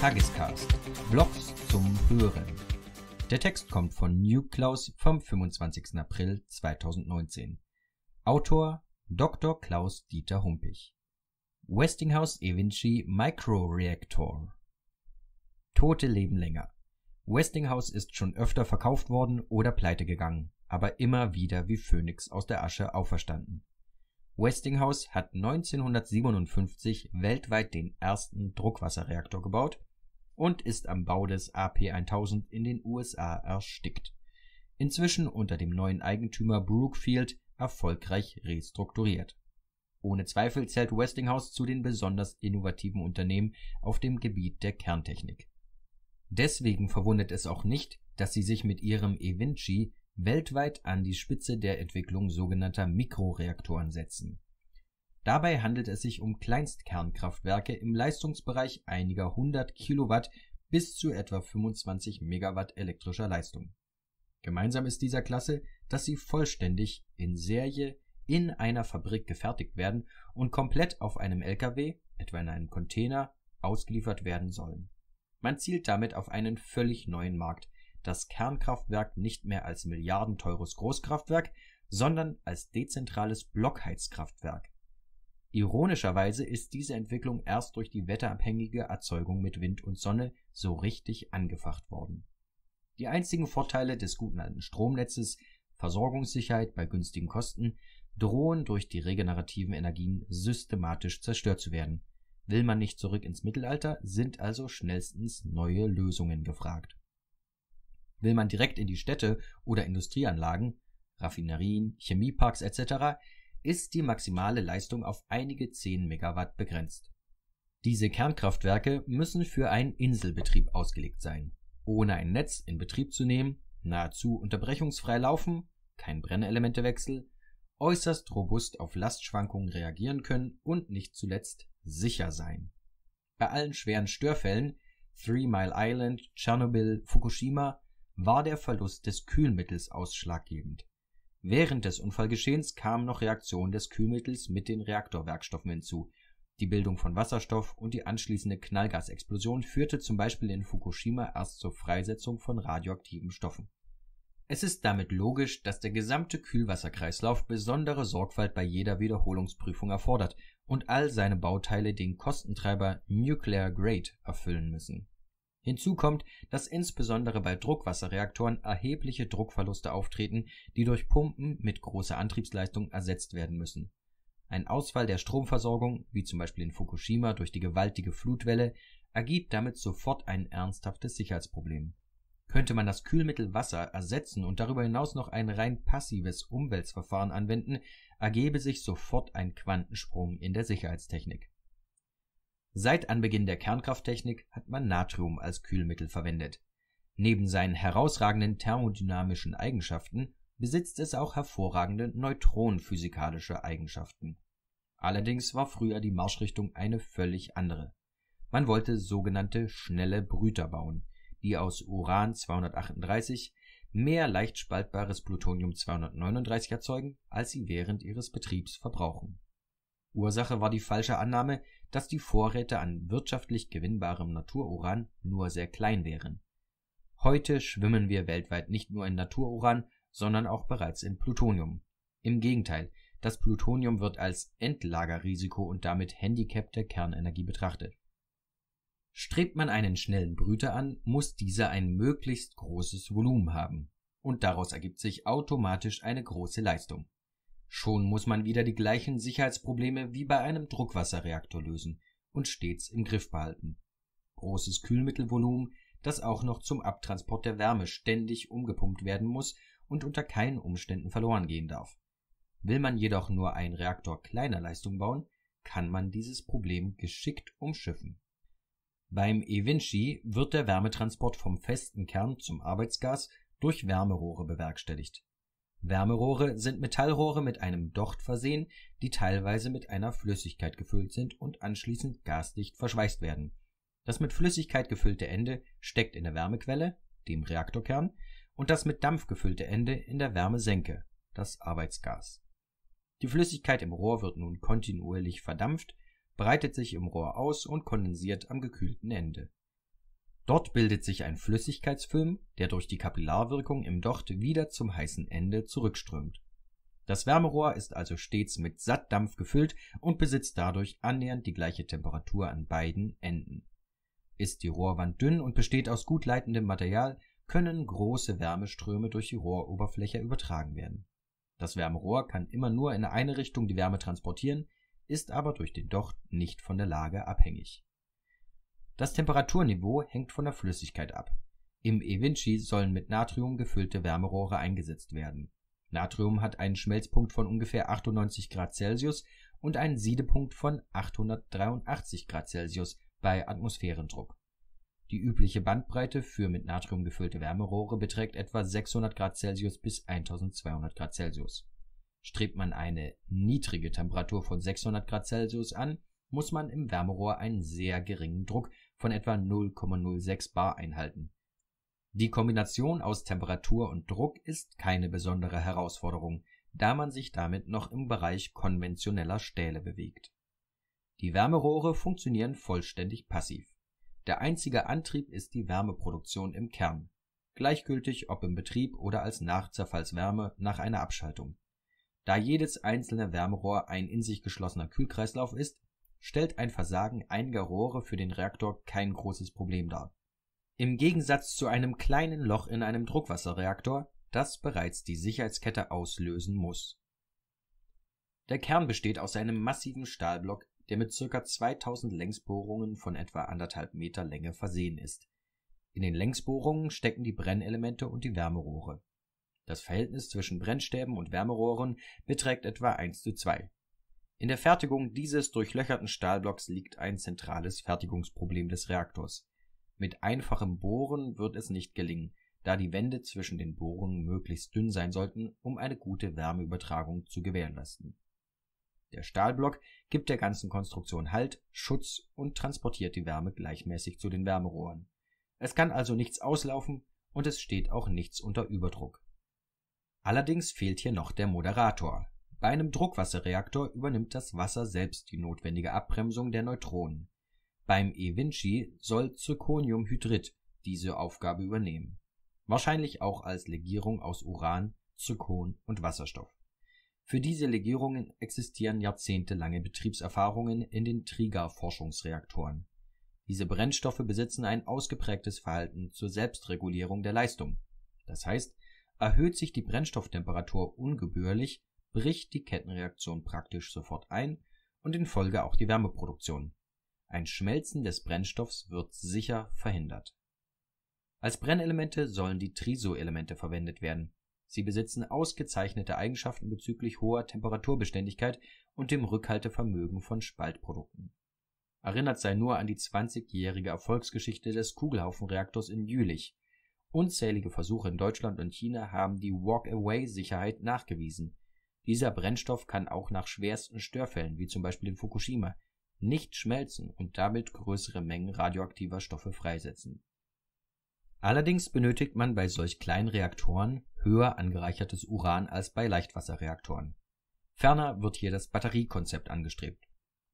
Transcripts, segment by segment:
Tagescast. Blogs zum Hören. Der Text kommt von New Klaus vom 25. April 2019. Autor Dr. Klaus Dieter Humpich. Westinghouse eVinci Microreactor. Tote leben länger. Westinghouse ist schon öfter verkauft worden oder pleite gegangen, aber immer wieder wie Phönix aus der Asche auferstanden. Westinghouse hat 1957 weltweit den ersten Druckwasserreaktor gebaut und ist am Bau des AP1000 in den USA erstickt. Inzwischen unter dem neuen Eigentümer Brookfield erfolgreich restrukturiert. Ohne Zweifel zählt Westinghouse zu den besonders innovativen Unternehmen auf dem Gebiet der Kerntechnik. Deswegen verwundert es auch nicht, dass sie sich mit ihrem eVinci weltweit an die Spitze der Entwicklung sogenannter Mikroreaktoren setzen. Dabei handelt es sich um Kleinstkernkraftwerke im Leistungsbereich einiger hundert Kilowatt bis zu etwa 25 Megawatt elektrischer Leistung. Gemeinsam ist dieser Klasse, dass sie vollständig in Serie in einer Fabrik gefertigt werden und komplett auf einem LKW, etwa in einem Container, ausgeliefert werden sollen. Man zielt damit auf einen völlig neuen Markt, das Kernkraftwerk nicht mehr als milliardenteures Großkraftwerk, sondern als dezentrales Blockheizkraftwerk. Ironischerweise ist diese Entwicklung erst durch die wetterabhängige Erzeugung mit Wind und Sonne so richtig angefacht worden. Die einzigen Vorteile des guten alten Stromnetzes, Versorgungssicherheit bei günstigen Kosten, drohen durch die regenerativen Energien systematisch zerstört zu werden. Will man nicht zurück ins Mittelalter, sind also schnellstens neue Lösungen gefragt. Will man direkt in die Städte oder Industrieanlagen, Raffinerien, Chemieparks etc., ist die maximale Leistung auf einige 10 Megawatt begrenzt. Diese Kernkraftwerke müssen für einen Inselbetrieb ausgelegt sein. Ohne ein Netz in Betrieb zu nehmen, nahezu unterbrechungsfrei laufen, kein Brennelementewechsel, äußerst robust auf Lastschwankungen reagieren können und nicht zuletzt sicher sein. Bei allen schweren Störfällen Three Mile Island, Tschernobyl, Fukushima war der Verlust des Kühlmittels ausschlaggebend. Während des Unfallgeschehens kamen noch Reaktionen des Kühlmittels mit den Reaktorwerkstoffen hinzu. Die Bildung von Wasserstoff und die anschließende Knallgasexplosion führte zum Beispiel in Fukushima erst zur Freisetzung von radioaktiven Stoffen. Es ist damit logisch, dass der gesamte Kühlwasserkreislauf besondere Sorgfalt bei jeder Wiederholungsprüfung erfordert und all seine Bauteile den Kostentreiber Nuclear Grade erfüllen müssen Hinzu kommt, dass insbesondere bei Druckwasserreaktoren erhebliche Druckverluste auftreten, die durch Pumpen mit großer Antriebsleistung ersetzt werden müssen. Ein Ausfall der Stromversorgung, wie zum Beispiel in Fukushima durch die gewaltige Flutwelle, ergibt damit sofort ein ernsthaftes Sicherheitsproblem. Könnte man das Kühlmittel Wasser ersetzen und darüber hinaus noch ein rein passives Umwälzverfahren anwenden, ergebe sich sofort ein Quantensprung in der Sicherheitstechnik Seit Anbeginn der Kernkrafttechnik hat man Natrium als Kühlmittel verwendet. Neben seinen herausragenden thermodynamischen Eigenschaften besitzt es auch hervorragende neutronenphysikalische Eigenschaften. Allerdings war früher die Marschrichtung eine völlig andere. Man wollte sogenannte schnelle Brüter bauen, die aus Uran 238 mehr leicht spaltbares Plutonium 239 erzeugen, als sie während ihres Betriebs verbrauchen. Ursache war die falsche Annahme, dass die Vorräte an wirtschaftlich gewinnbarem Natururan nur sehr klein wären. Heute schwimmen wir weltweit nicht nur in Natururan, sondern auch bereits in Plutonium. Im Gegenteil, das Plutonium wird als Endlagerrisiko und damit Handicap der Kernenergie betrachtet. Strebt man einen schnellen Brüter an, muss dieser ein möglichst großes Volumen haben, und daraus ergibt sich automatisch eine große Leistung. Schon muss man wieder die gleichen Sicherheitsprobleme wie bei einem Druckwasserreaktor lösen und stets im Griff behalten. Großes Kühlmittelvolumen, das auch noch zum Abtransport der Wärme ständig umgepumpt werden muss und unter keinen Umständen verloren gehen darf. Will man jedoch nur einen Reaktor kleiner Leistung bauen, kann man dieses Problem geschickt umschiffen. Beim eVinci wird der Wärmetransport vom festen Kern zum Arbeitsgas durch Wärmerohre bewerkstelligt Wärmerohre sind Metallrohre mit einem Docht versehen, die teilweise mit einer Flüssigkeit gefüllt sind und anschließend gasdicht verschweißt werden. Das mit Flüssigkeit gefüllte Ende steckt in der Wärmequelle, dem Reaktorkern, und das mit Dampf gefüllte Ende in der Wärmesenke, das Arbeitsgas. Die Flüssigkeit im Rohr wird nun kontinuierlich verdampft, breitet sich im Rohr aus und kondensiert am gekühlten Ende. Dort bildet sich ein Flüssigkeitsfilm, der durch die Kapillarwirkung im Docht wieder zum heißen Ende zurückströmt. Das Wärmerohr ist also stets mit Sattdampf gefüllt und besitzt dadurch annähernd die gleiche Temperatur an beiden Enden. Ist die Rohrwand dünn und besteht aus gut leitendem Material, können große Wärmeströme durch die Rohroberfläche übertragen werden. Das Wärmerohr kann immer nur in eine Richtung die Wärme transportieren, ist aber durch den Docht nicht von der Lage abhängig. Das Temperaturniveau hängt von der Flüssigkeit ab. Im eVinci sollen mit Natrium gefüllte Wärmerohre eingesetzt werden. Natrium hat einen Schmelzpunkt von ungefähr 98 Grad Celsius und einen Siedepunkt von 883 Grad Celsius bei Atmosphärendruck. Die übliche Bandbreite für mit Natrium gefüllte Wärmerohre beträgt etwa 600 Grad Celsius bis 1200 Grad Celsius. Strebt man eine niedrige Temperatur von 600 Grad Celsius an, muss man im Wärmerohr einen sehr geringen Druck von etwa 0,06 bar einhalten. Die Kombination aus Temperatur und Druck ist keine besondere Herausforderung, da man sich damit noch im Bereich konventioneller Stähle bewegt. Die Wärmerohre funktionieren vollständig passiv. Der einzige Antrieb ist die Wärmeproduktion im Kern, gleichgültig ob im Betrieb oder als Nachzerfallswärme nach einer Abschaltung. Da jedes einzelne Wärmerohr ein in sich geschlossener Kühlkreislauf ist, stellt ein Versagen einiger Rohre für den Reaktor kein großes Problem dar. Im Gegensatz zu einem kleinen Loch in einem Druckwasserreaktor, das bereits die Sicherheitskette auslösen muss. Der Kern besteht aus einem massiven Stahlblock, der mit ca. 2000 Längsbohrungen von etwa anderthalb Meter Länge versehen ist. In den Längsbohrungen stecken die Brennelemente und die Wärmerohre. Das Verhältnis zwischen Brennstäben und Wärmerohren beträgt etwa 1 zu 2. In der Fertigung dieses durchlöcherten Stahlblocks liegt ein zentrales Fertigungsproblem des Reaktors. Mit einfachem Bohren wird es nicht gelingen, da die Wände zwischen den Bohrungen möglichst dünn sein sollten, um eine gute Wärmeübertragung zu gewährleisten der Stahlblock gibt der ganzen Konstruktion Halt, Schutz und transportiert die Wärme gleichmäßig zu den Wärmerohren. Es kann also nichts auslaufen und es steht auch nichts unter Überdruck. Allerdings fehlt hier noch der Moderator. Bei einem Druckwasserreaktor übernimmt das Wasser selbst die notwendige Abbremsung der Neutronen. Beim eVinci soll Zirconiumhydrid diese Aufgabe übernehmen. Wahrscheinlich auch als Legierung aus Uran, Zirkon und Wasserstoff für diese Legierungen existieren jahrzehntelange Betriebserfahrungen in den Triga-Forschungsreaktoren. Diese Brennstoffe besitzen ein ausgeprägtes Verhalten zur Selbstregulierung der Leistung. Das heißt, erhöht sich die Brennstofftemperatur ungebührlich, bricht die Kettenreaktion praktisch sofort ein und in Folge auch die Wärmeproduktion. Ein Schmelzen des Brennstoffs wird sicher verhindert. Als Brennelemente sollen die Triso-Elemente verwendet werden Sie besitzen ausgezeichnete Eigenschaften bezüglich hoher Temperaturbeständigkeit und dem Rückhaltevermögen von Spaltprodukten. Erinnert sei nur an die 20-jährige Erfolgsgeschichte des Kugelhaufenreaktors in Jülich. Unzählige Versuche in Deutschland und China haben die Walk-Away-Sicherheit nachgewiesen. Dieser Brennstoff kann auch nach schwersten Störfällen, wie zum Beispiel in Fukushima, nicht schmelzen und damit größere Mengen radioaktiver Stoffe freisetzen Allerdings benötigt man bei solch kleinen Reaktoren höher angereichertes Uran als bei Leichtwasserreaktoren. Ferner wird hier das Batteriekonzept angestrebt.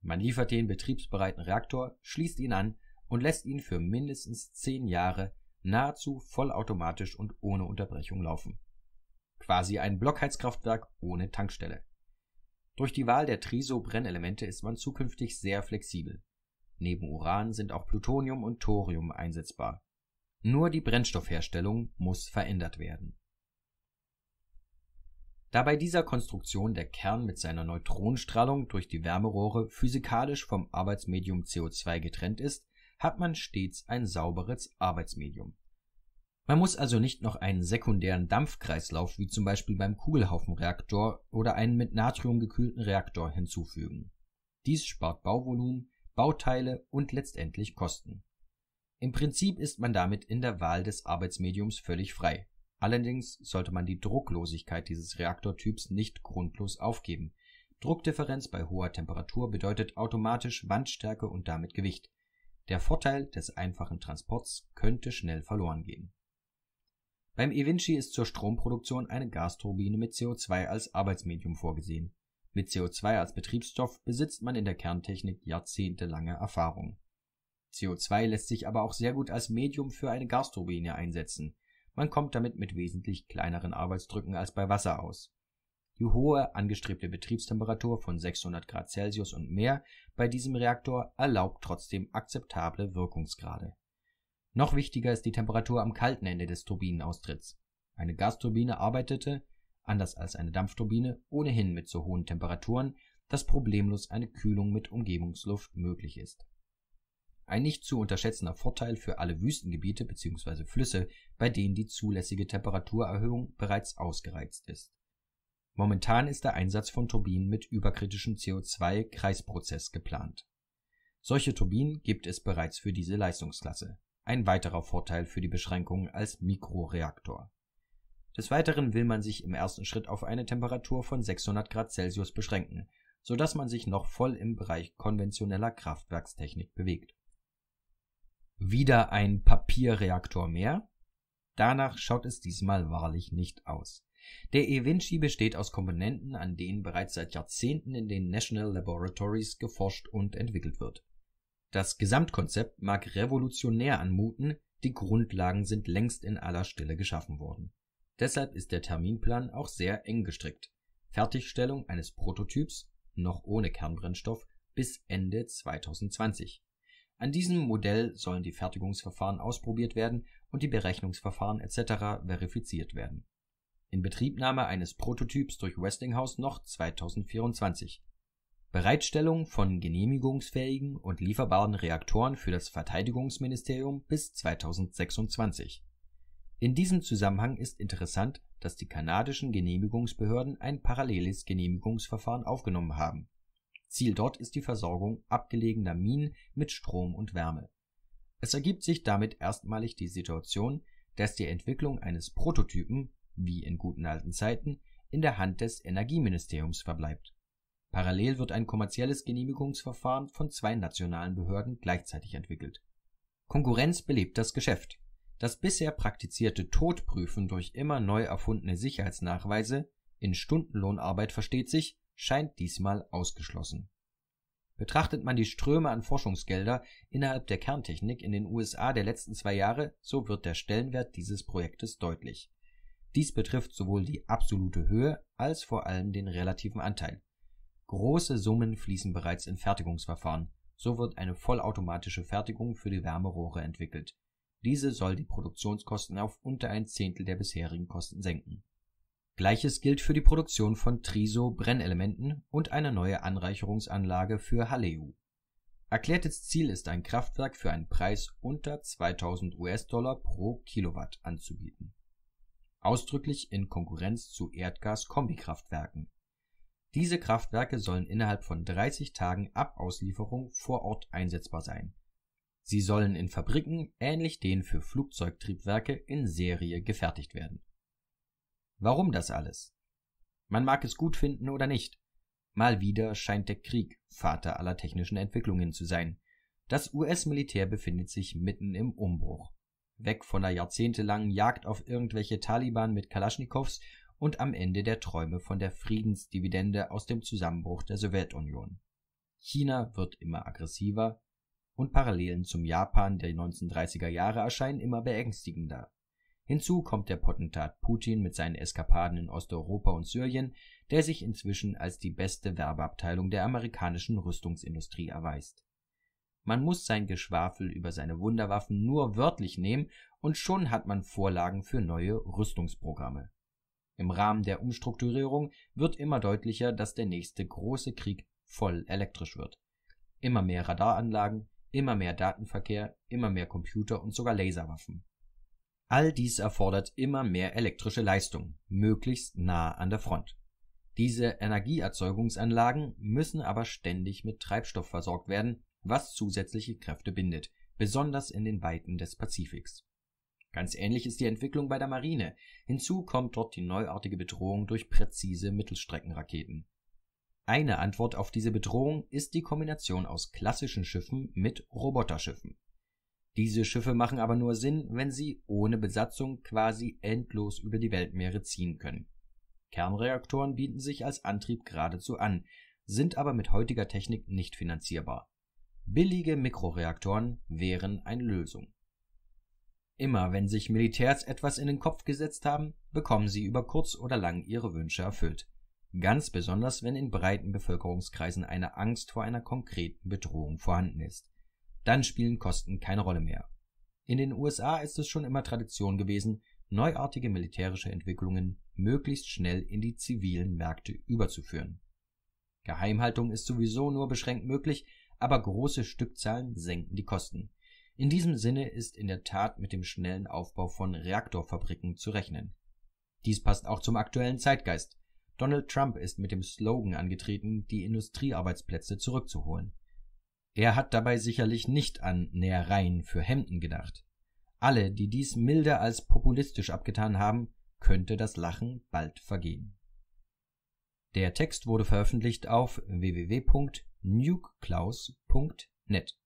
Man liefert den betriebsbereiten Reaktor, schließt ihn an und lässt ihn für mindestens zehn Jahre nahezu vollautomatisch und ohne Unterbrechung laufen. Quasi ein Blockheizkraftwerk ohne Tankstelle. Durch die Wahl der Triso-Brennelemente ist man zukünftig sehr flexibel. Neben Uran sind auch Plutonium und Thorium einsetzbar nur die Brennstoffherstellung muss verändert werden. Da bei dieser Konstruktion der Kern mit seiner Neutronenstrahlung durch die Wärmerohre physikalisch vom Arbeitsmedium CO2 getrennt ist, hat man stets ein sauberes Arbeitsmedium. Man muss also nicht noch einen sekundären Dampfkreislauf wie zum Beispiel beim Kugelhaufenreaktor oder einen mit Natrium gekühlten Reaktor hinzufügen. Dies spart Bauvolumen, Bauteile und letztendlich Kosten im Prinzip ist man damit in der Wahl des Arbeitsmediums völlig frei. Allerdings sollte man die Drucklosigkeit dieses Reaktortyps nicht grundlos aufgeben. Druckdifferenz bei hoher Temperatur bedeutet automatisch Wandstärke und damit Gewicht. Der Vorteil des einfachen Transports könnte schnell verloren gehen. Beim eVinci ist zur Stromproduktion eine Gasturbine mit CO2 als Arbeitsmedium vorgesehen. Mit CO2 als Betriebsstoff besitzt man in der Kerntechnik jahrzehntelange Erfahrung CO2 lässt sich aber auch sehr gut als Medium für eine Gasturbine einsetzen. Man kommt damit mit wesentlich kleineren Arbeitsdrücken als bei Wasser aus. Die hohe angestrebte Betriebstemperatur von 600 Grad Celsius und mehr bei diesem Reaktor erlaubt trotzdem akzeptable Wirkungsgrade. Noch wichtiger ist die Temperatur am kalten Ende des Turbinenaustritts. Eine Gasturbine arbeitete, anders als eine Dampfturbine, ohnehin mit so hohen Temperaturen, dass problemlos eine Kühlung mit Umgebungsluft möglich ist. Ein nicht zu unterschätzender Vorteil für alle Wüstengebiete bzw. Flüsse, bei denen die zulässige Temperaturerhöhung bereits ausgereizt ist. Momentan ist der Einsatz von Turbinen mit überkritischem CO2-Kreisprozess geplant. Solche Turbinen gibt es bereits für diese Leistungsklasse, ein weiterer Vorteil für die Beschränkung als Mikroreaktor. Des Weiteren will man sich im ersten Schritt auf eine Temperatur von 600 Grad Celsius beschränken, so dass man sich noch voll im Bereich konventioneller Kraftwerkstechnik bewegt. Wieder ein Papierreaktor mehr? Danach schaut es diesmal wahrlich nicht aus. Der eVinci besteht aus Komponenten, an denen bereits seit Jahrzehnten in den National Laboratories geforscht und entwickelt wird. Das Gesamtkonzept mag revolutionär anmuten, die Grundlagen sind längst in aller Stille geschaffen worden. Deshalb ist der Terminplan auch sehr eng gestrickt. Fertigstellung eines Prototyps, noch ohne Kernbrennstoff, bis Ende 2020. An diesem Modell sollen die Fertigungsverfahren ausprobiert werden und die Berechnungsverfahren etc. verifiziert werden Inbetriebnahme eines Prototyps durch Westinghouse noch 2024. Bereitstellung von genehmigungsfähigen und lieferbaren Reaktoren für das Verteidigungsministerium bis 2026. In diesem Zusammenhang ist interessant, dass die kanadischen Genehmigungsbehörden ein paralleles Genehmigungsverfahren aufgenommen haben. Ziel dort ist die Versorgung abgelegener Minen mit Strom und Wärme. Es ergibt sich damit erstmalig die Situation, dass die Entwicklung eines Prototypen wie in guten alten Zeiten, in der Hand des Energieministeriums verbleibt. Parallel wird ein kommerzielles Genehmigungsverfahren von zwei nationalen Behörden gleichzeitig entwickelt. Konkurrenz belebt das Geschäft. Das bisher praktizierte Todprüfen durch immer neu erfundene Sicherheitsnachweise in Stundenlohnarbeit versteht sich, scheint diesmal ausgeschlossen. Betrachtet man die Ströme an Forschungsgelder innerhalb der Kerntechnik in den USA der letzten zwei Jahre, so wird der Stellenwert dieses Projektes deutlich dies betrifft sowohl die absolute Höhe als vor allem den relativen Anteil. Große Summen fließen bereits in Fertigungsverfahren, so wird eine vollautomatische Fertigung für die Wärmerohre entwickelt. Diese soll die Produktionskosten auf unter ein Zehntel der bisherigen Kosten senken. Gleiches gilt für die Produktion von Triso-Brennelementen und eine neue Anreicherungsanlage für Haleu. Erklärtes Ziel ist ein Kraftwerk für einen Preis unter 2000 US-Dollar pro Kilowatt anzubieten ausdrücklich in Konkurrenz zu Erdgas-Kombikraftwerken. Diese Kraftwerke sollen innerhalb von 30 Tagen ab Auslieferung vor Ort einsetzbar sein. Sie sollen in Fabriken ähnlich den für Flugzeugtriebwerke in Serie gefertigt werden. Warum das alles? Man mag es gut finden oder nicht. Mal wieder scheint der Krieg Vater aller technischen Entwicklungen zu sein. Das US-Militär befindet sich mitten im Umbruch weg von der jahrzehntelangen Jagd auf irgendwelche Taliban mit Kalaschnikows und am Ende der Träume von der Friedensdividende aus dem Zusammenbruch der Sowjetunion. China wird immer aggressiver und Parallelen zum Japan der 1930er Jahre erscheinen immer beängstigender. Hinzu kommt der Potentat Putin mit seinen Eskapaden in Osteuropa und Syrien, der sich inzwischen als die beste Werbeabteilung der amerikanischen Rüstungsindustrie erweist. Man muss sein Geschwafel über seine Wunderwaffen nur wörtlich nehmen und schon hat man Vorlagen für neue Rüstungsprogramme. Im Rahmen der Umstrukturierung wird immer deutlicher, dass der nächste große Krieg voll elektrisch wird. Immer mehr Radaranlagen, immer mehr Datenverkehr, immer mehr Computer und sogar Laserwaffen. All dies erfordert immer mehr elektrische Leistung, möglichst nah an der Front. Diese Energieerzeugungsanlagen müssen aber ständig mit Treibstoff versorgt werden, was zusätzliche Kräfte bindet, besonders in den Weiten des Pazifiks. Ganz ähnlich ist die Entwicklung bei der Marine. Hinzu kommt dort die neuartige Bedrohung durch präzise Mittelstreckenraketen. Eine Antwort auf diese Bedrohung ist die Kombination aus klassischen Schiffen mit Roboterschiffen. Diese Schiffe machen aber nur Sinn, wenn sie ohne Besatzung quasi endlos über die Weltmeere ziehen können. Kernreaktoren bieten sich als Antrieb geradezu an, sind aber mit heutiger Technik nicht finanzierbar. Billige Mikroreaktoren wären eine Lösung. Immer wenn sich Militärs etwas in den Kopf gesetzt haben, bekommen sie über kurz oder lang ihre Wünsche erfüllt. Ganz besonders, wenn in breiten Bevölkerungskreisen eine Angst vor einer konkreten Bedrohung vorhanden ist. Dann spielen Kosten keine Rolle mehr. In den USA ist es schon immer Tradition gewesen, neuartige militärische Entwicklungen möglichst schnell in die zivilen Märkte überzuführen. Geheimhaltung ist sowieso nur beschränkt möglich, aber große Stückzahlen senken die Kosten. In diesem Sinne ist in der Tat mit dem schnellen Aufbau von Reaktorfabriken zu rechnen. Dies passt auch zum aktuellen Zeitgeist. Donald Trump ist mit dem Slogan angetreten, die Industriearbeitsplätze zurückzuholen. Er hat dabei sicherlich nicht an Nähereien für Hemden gedacht. Alle, die dies milder als populistisch abgetan haben, könnte das Lachen bald vergehen. Der Text wurde veröffentlicht auf www.nukeklaus.net